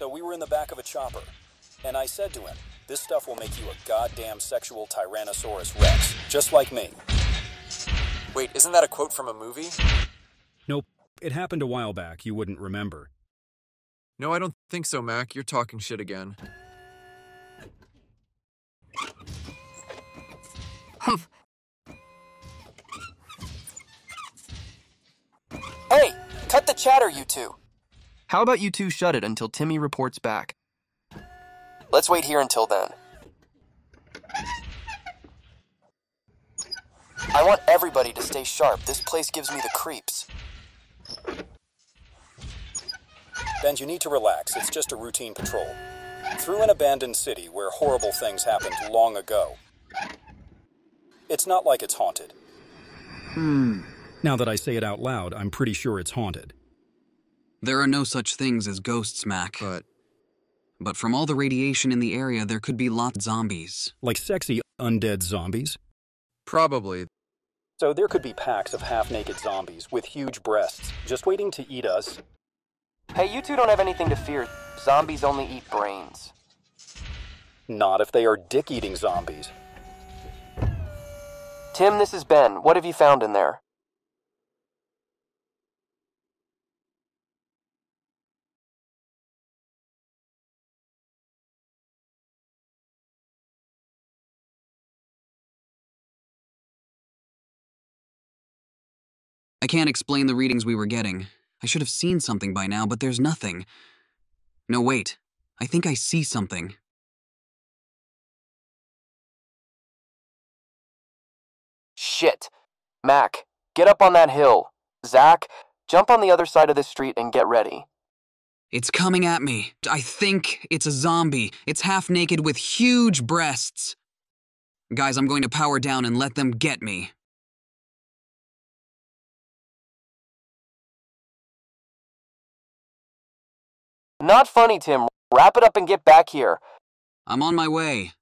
So we were in the back of a chopper, and I said to him, This stuff will make you a goddamn sexual Tyrannosaurus Rex, just like me. Wait, isn't that a quote from a movie? Nope, it happened a while back. You wouldn't remember. No, I don't think so, Mac. You're talking shit again. Humph. Hey, cut the chatter, you two. How about you two shut it until Timmy reports back? Let's wait here until then. I want everybody to stay sharp. This place gives me the creeps. Ben, you need to relax. It's just a routine patrol. Through an abandoned city where horrible things happened long ago. It's not like it's haunted. Hmm. Now that I say it out loud, I'm pretty sure it's haunted. There are no such things as ghosts, Mac. But But from all the radiation in the area, there could be lots of zombies. Like sexy undead zombies? probably. So there could be packs of half naked zombies with huge breasts just waiting to eat us. Hey, you two don't have anything to fear. Zombies only eat brains. Not if they are dick eating zombies. Tim, this is Ben. What have you found in there? I can't explain the readings we were getting. I should have seen something by now, but there's nothing. No, wait. I think I see something. Shit. Mac, get up on that hill. Zach, jump on the other side of the street and get ready. It's coming at me. I think it's a zombie. It's half naked with huge breasts. Guys, I'm going to power down and let them get me. Not funny, Tim. Wrap it up and get back here. I'm on my way.